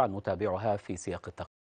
نتابعها في سياق التقرير.